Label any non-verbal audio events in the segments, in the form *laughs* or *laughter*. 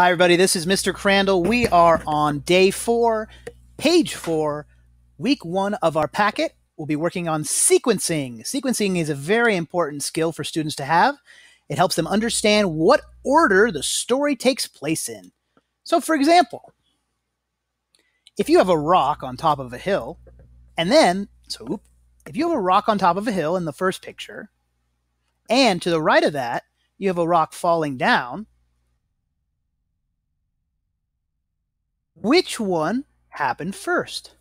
Hi, everybody. This is Mr. Crandall. We are on day four, page four, week one of our packet. We'll be working on sequencing. Sequencing is a very important skill for students to have. It helps them understand what order the story takes place in. So, for example, if you have a rock on top of a hill, and then, so if you have a rock on top of a hill in the first picture, and to the right of that, you have a rock falling down, which one happened first?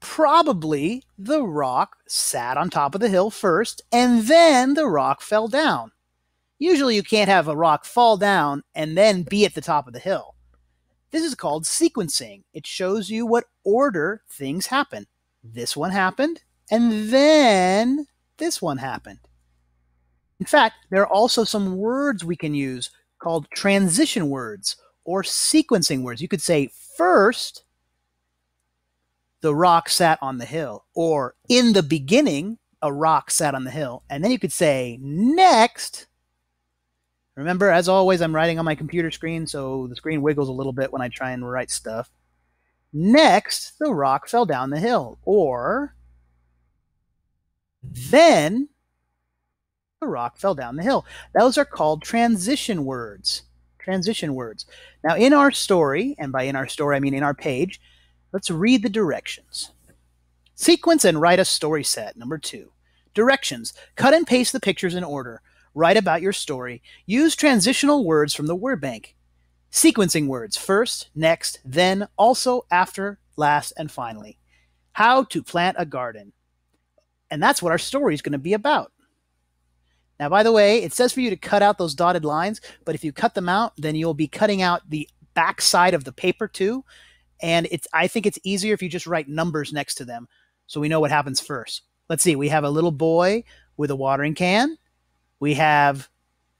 Probably the rock sat on top of the hill first, and then the rock fell down. Usually, you can't have a rock fall down and then be at the top of the hill. This is called sequencing. It shows you what order things happen. This one happened, and then this one happened. In fact, there are also some words we can use called transition words or sequencing words. You could say, first, the rock sat on the hill, or in the beginning, a rock sat on the hill. And then you could say, next, remember, as always, I'm writing on my computer screen, so the screen wiggles a little bit when I try and write stuff. Next, the rock fell down the hill, or then the rock fell down the hill. Those are called transition words. Transition words. Now, in our story, and by in our story, I mean in our page, let's read the directions. Sequence and write a story set. Number two. Directions. Cut and paste the pictures in order. Write about your story. Use transitional words from the word bank. Sequencing words first, next, then, also, after, last, and finally. How to plant a garden. And that's what our story is going to be about. Now, by the way, it says for you to cut out those dotted lines, but if you cut them out, then you'll be cutting out the back side of the paper too. And it's I think it's easier if you just write numbers next to them so we know what happens first. Let's see, we have a little boy with a watering can. We have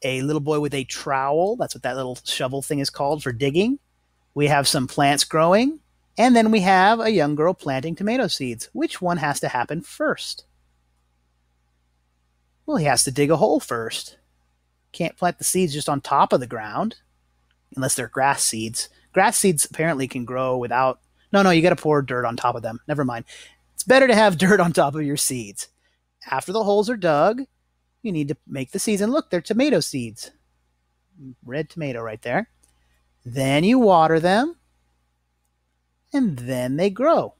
a little boy with a trowel. That's what that little shovel thing is called for digging. We have some plants growing. And then we have a young girl planting tomato seeds. Which one has to happen first? Well, he has to dig a hole first. Can't plant the seeds just on top of the ground, unless they're grass seeds. Grass seeds apparently can grow without. No, no, you got to pour dirt on top of them. Never mind. It's better to have *laughs* dirt on top of your seeds. After the holes are dug, you need to make the seeds. And look, they're tomato seeds. Red tomato right there. Then you water them, and then they grow.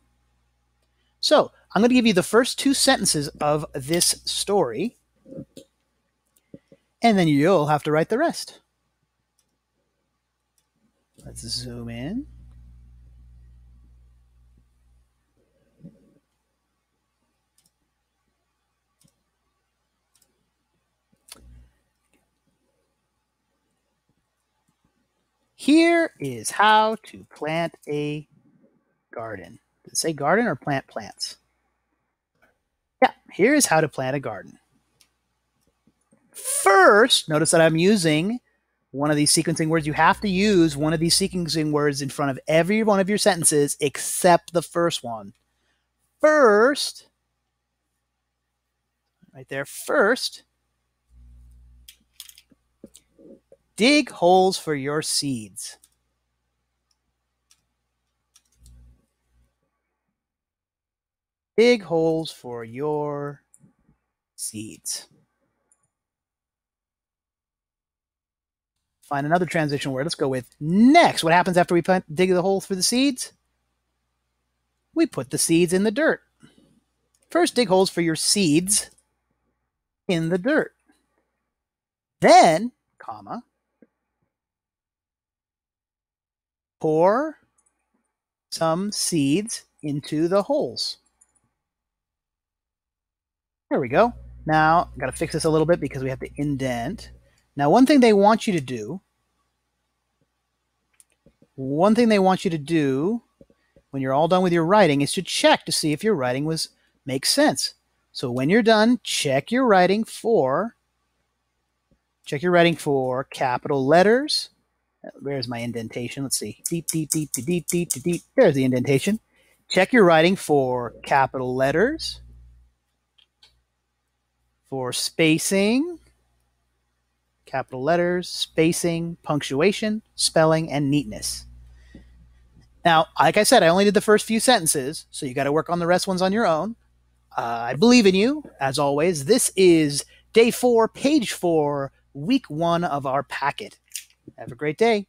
So I'm going to give you the first two sentences of this story and then you'll have to write the rest. Let's zoom in. Here is how to plant a garden. Does it say garden or plant plants? Yeah, here is how to plant a garden. First, notice that I'm using one of these sequencing words. You have to use one of these sequencing words in front of every one of your sentences except the first one. First, right there, first, dig holes for your seeds. Dig holes for your seeds. Find another transition word. Let's go with next. What happens after we plant, dig the hole for the seeds? We put the seeds in the dirt. First, dig holes for your seeds in the dirt. Then, comma, pour some seeds into the holes. There we go. Now, I've got to fix this a little bit because we have to indent. Now, one thing they want you to do, one thing they want you to do when you're all done with your writing is to check to see if your writing was makes sense. So when you're done, check your writing for check your writing for capital letters. Where's my indentation? Let's see. Deep, deep, deep, deep, deep, deep, deep. There's the indentation. Check your writing for capital letters, for spacing, capital letters, spacing, punctuation, spelling, and neatness. Now, like I said, I only did the first few sentences, so you got to work on the rest ones on your own. Uh, I believe in you, as always. This is day four, page four, week one of our packet. Have a great day.